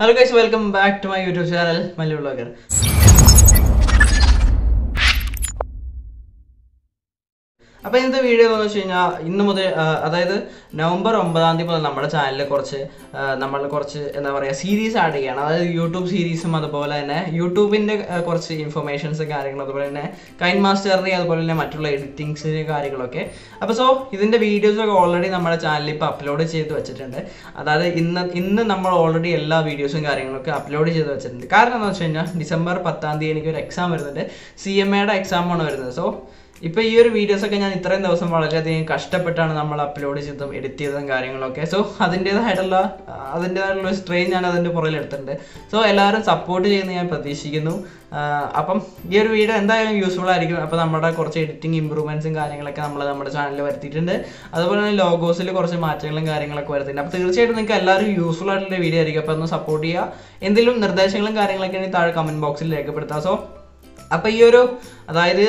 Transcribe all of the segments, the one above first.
Hello guys welcome back to my YouTube channel Mallu blogger അപ്പോൾ ഇന്നത്തെ video എന്ന് വെച്ച് കഴിഞ്ഞാൽ ഇന്ന് മുതൽ അതായത് നവംബർ ഒമ്പതാം തീയതി മുതൽ നമ്മുടെ ചാനലിൽ കുറച്ച് നമ്മൾ കുറച്ച് എന്താ പറയുക സീരീസ് ആഡ് അതായത് യൂട്യൂബ് സീരീസും അതുപോലെ തന്നെ യൂട്യൂബിന്റെ കുറച്ച് ഇൻഫർമേഷൻസും കാര്യങ്ങളും അതുപോലെ തന്നെ കൈൻ മാസ്റ്ററിന്റെ അതുപോലെ തന്നെ മറ്റുള്ള എഡിറ്റിങ്സ് കാര്യങ്ങളൊക്കെ. അപ്പോൾ സോ ഇതിന്റെ വീഡിയോസൊക്കെ ഓൾറെഡി നമ്മുടെ ചാനലിൽ ഇപ്പോൾ അപ്ലോഡ് ചെയ്ത് വെച്ചിട്ടുണ്ട്. അതായത് ഇന്ന് ഇന്ന് നമ്മൾ ഓൾറെഡി എല്ലാ വീഡിയോസും കാര്യങ്ങളൊക്കെ അപ്ലോഡ് ചെയ്ത് വെച്ചിട്ടുണ്ട്. കാരണം എന്താണെന്ന് വെച്ച് കഴിഞ്ഞാൽ ഡിസംബർ പത്താം തീയതി എനിക്ക് ഒരു എക്സാം വരുന്നുണ്ട് സി എം എയുടെ എക്സാമാണ് വരുന്നത്. സോ ഇപ്പോൾ ഈ ഒരു വീഡിയോസ് ഒക്കെ ഞാൻ ഇത്രയും ദിവസം വളരെയധികം കഷ്ടപ്പെട്ടാണ് നമ്മൾ അപ്ലോഡ് ചെയ്തതും എഡിറ്റ് ചെയ്തതും കാര്യങ്ങളൊക്കെ. സോ അതിന്റേതായിട്ടുള്ള അതിന്റേതായിട്ടുള്ള സ്ട്രെയിൻ ഞാൻ അതിന്റെ പുറകിൽ എടുത്തിട്ടുണ്ട്. സോ എല്ലാവരും സപ്പോർട്ട് ചെയ്യുന്ന ഞാൻ പ്രതീക്ഷിക്കുന്നു. അപ്പം ഈ ഒരു വീഡിയോ എന്തായാലും യൂസ്ഫുൾ ആയിരിക്കും. അപ്പോൾ നമ്മുടെ കുറച്ച് എഡിറ്റിംഗ് ഇമ്പ്രൂവ്മെൻസും കാര്യങ്ങളൊക്കെ നമ്മൾ നമ്മുടെ ചാനലിൽ വരുത്തിയിട്ടുണ്ട്. അതുപോലെ തന്നെ ലോഗോസിൽ കുറച്ച് മാറ്റങ്ങളും കാര്യങ്ങളൊക്കെ വരുത്തിയിട്ടുണ്ട്. അപ്പോൾ തീർച്ചയായിട്ടും നിങ്ങൾക്ക് എല്ലാവരും യൂസ്ഫുൾ ആയിട്ടുള്ള വീഡിയോ ആയിരിക്കും. അപ്പോൾ ഒന്ന് സപ്പോർട്ട് ചെയ്യുക. എന്തെങ്കിലും നിർദ്ദേശങ്ങളും കാര്യങ്ങളൊക്കെ ആണെങ്കിൽ താഴെ കമന്റ് ബോക്സിൽ രേഖപ്പെടുത്താം. സോ അപ്പോൾ ഈ ഒരു അതായത്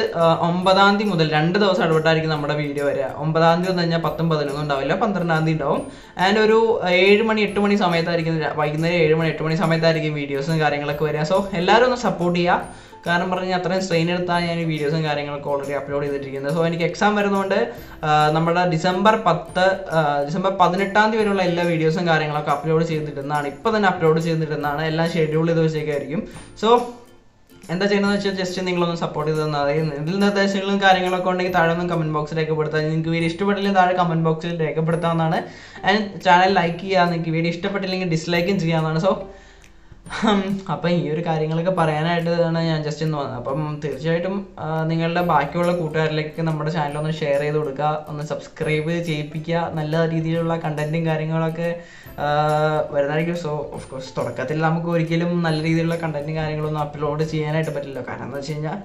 ഒമ്പതാം തീയതി മുതൽ രണ്ട് ദിവസം ഇടപെട്ടായിരിക്കും നമ്മുടെ വീഡിയോ വരിക. ഒമ്പതാം തീയതി വന്നു കഴിഞ്ഞാൽ പത്തും പതിനൊന്നും ഉണ്ടാവില്ല പന്ത്രണ്ടാം തീയതി ഉണ്ടാവും. ആൻഡ് ഒരു ഏഴ് മണി എട്ട് മണി സമയത്തായിരിക്കും വൈകുന്നേരം ഏഴ് മണി എട്ട് മണി സമയത്തായിരിക്കും വീഡിയോസും കാര്യങ്ങളൊക്കെ വരിക. സോ എല്ലാവരും ഒന്ന് സപ്പോർട്ട് ചെയ്യുക. കാരണം പറഞ്ഞാൽ അത്രയും സ്ട്രെയിൻ എടുത്താണ് ഞാൻ വീഡിയോസും കാര്യങ്ങളൊക്കെ ഓൾറെഡി അപ്ലോഡ് ചെയ്തിട്ടിരിക്കുന്നത്. സോ എനിക്ക് എക്സാം വരുന്നതുകൊണ്ട് നമ്മുടെ ഡിസംബർ പത്ത് ഡിസംബർ പതിനെട്ടാം തീയതി വരെയുള്ള എല്ലാ വീഡിയോസും കാര്യങ്ങളൊക്കെ അപ്ലോഡ് ചെയ്തിട്ടുന്നതാണ് ഇപ്പോൾ തന്നെ അപ്ലോഡ് ചെയ്തിട്ടുന്നതാണ് എല്ലാം ഷെഡ്യൂൾ ചെയ്ത് വെച്ചേക്കായിരിക്കും സോ എന്താ ചെയ്യണമെന്ന് വെച്ചാൽ ജസ്റ്റ് നിങ്ങളൊന്ന് സപ്പോർട്ട് ചെയ്ത് തന്നാൽ ഇതിൽ നിർദ്ദേശങ്ങളും കാര്യങ്ങളൊക്കെ ഉണ്ടെങ്കിൽ താഴെ ഒന്ന് കമന്റ് ബോക്സിൽ രേഖപ്പെടുത്താം. നിങ്ങൾക്ക് വീഡിയോ ഇഷ്ടപ്പെട്ടില്ലെങ്കിൽ താഴെ കമന്റ് ബോക്സിൽ രേഖപ്പെടുത്താവുന്നതാണ്. ആൻഡ് ചാനൽ ലൈക്ക് ചെയ്യുക നിങ്ങൾക്ക് വീഡിയോ ഇഷ്ടപ്പെട്ടില്ലെങ്കിൽ ഡിസ്ലൈക്കും ചെയ്യാവുന്നതാണ്. സോ അപ്പം ഈ ഒരു കാര്യങ്ങളൊക്കെ പറയാനായിട്ടാണ് ഞാൻ ജസ്റ്റ് ഒന്ന് വന്നത്. അപ്പം തീർച്ചയായിട്ടും നിങ്ങളുടെ ബാക്കിയുള്ള കൂട്ടുകാരിലേക്ക് നമ്മുടെ ചാനൽ ഒന്ന് ഷെയർ ചെയ്ത് കൊടുക്കുക ഒന്ന് സബ്സ്ക്രൈബ് ചെയ്യിപ്പിക്കുക നല്ല രീതിയിലുള്ള കണ്ടന്റും കാര്യങ്ങളൊക്കെ വരുന്നതായിരിക്കും. സോ ഓഫ് കോഴ്സ് തുടക്കത്തിൽ നമുക്ക് ഒരിക്കലും നല്ല രീതിയിലുള്ള കണ്ടന്റും കാര്യങ്ങളൊന്നും അപ്ലോഡ് ചെയ്യാനായിട്ട് പറ്റില്ല. കാരണം എന്താ വെച്ച് കഴിഞ്ഞാൽ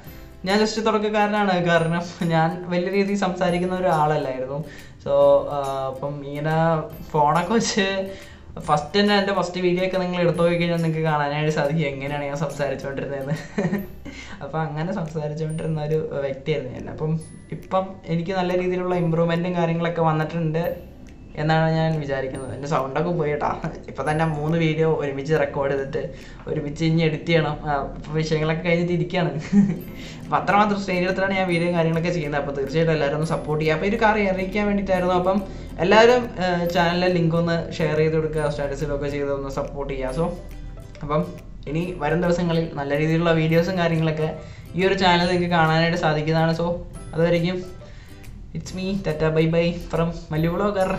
ഞാൻ ജസ്റ്റ് തുടക്കക്കാരനാണ്. കാരണം ഞാൻ വലിയ രീതിയിൽ സംസാരിക്കുന്ന ഒരാളല്ലായിരുന്നു. സോ അപ്പം ഇങ്ങനെ ഫോണൊക്കെ വെച്ച് ഫസ്റ്റ് തന്നെ എന്റെ ഫസ്റ്റ് വീഡിയോ ഒക്കെ നിങ്ങൾ എടുത്തു പോയി കഴിഞ്ഞാൽ നിങ്ങൾക്ക് കാണാനായിട്ട് സാധിക്കും എങ്ങനെയാണ് ഞാൻ സംസാരിച്ചുകൊണ്ടിരുന്നതെന്ന്. അപ്പം അങ്ങനെ സംസാരിച്ചുകൊണ്ടിരുന്ന ഒരു വ്യക്തിയായിരുന്നു ഞാൻ. അപ്പം ഇപ്പം എനിക്ക് നല്ല രീതിയിലുള്ള ഇമ്പ്രൂവ്മെന്റും കാര്യങ്ങളൊക്കെ വന്നിട്ടുണ്ട് എന്നാണ് ഞാൻ വിചാരിക്കുന്നത്. എന്റെ സൗണ്ടൊക്കെ പോയിട്ടാ ഇപ്പം തന്നെ മൂന്ന് വീഡിയോ ഒരുമിച്ച് റെക്കോർഡ് ചെയ്തിട്ട് ഒരുമിച്ച് ഇനി എഡിറ്റ് ചെയ്യണം. ഇപ്പം വിഷയങ്ങളൊക്കെ കഴിഞ്ഞിട്ട് ഇരിക്കുകയാണ് അപ്പം അത്രമാത്രം സ്നേഹത്തിലാണ് ഞാൻ വീഡിയോ കാര്യങ്ങളൊക്കെ ചെയ്യുന്നത്. അപ്പോൾ തീർച്ചയായിട്ടും എല്ലാവരും ഒന്ന് സപ്പോർട്ട് ചെയ്യുക. അപ്പോൾ ഒരു കാര്യം അറിയിക്കാൻ വേണ്ടിയിട്ടായിരുന്നു. അപ്പം എല്ലാവരും ചാനലിലെ ലിങ്ക് ഒന്ന് ഷെയർ ചെയ്ത് കൊടുക്കുക സ്റ്റാറ്റസിലൊക്കെ ചെയ്ത് ഒന്ന് സപ്പോർട്ട് ചെയ്യുക. സോ അപ്പം ഇനി വരും ദിവസങ്ങളിൽ നല്ല രീതിയിലുള്ള വീഡിയോസും കാര്യങ്ങളൊക്കെ ഈ ഒരു ചാനൽ നിങ്ങൾക്ക് കാണാനായിട്ട് സാധിക്കുന്നതാണ്. സോ അതുവരെയും it's me tata bye bye from Mallu blogger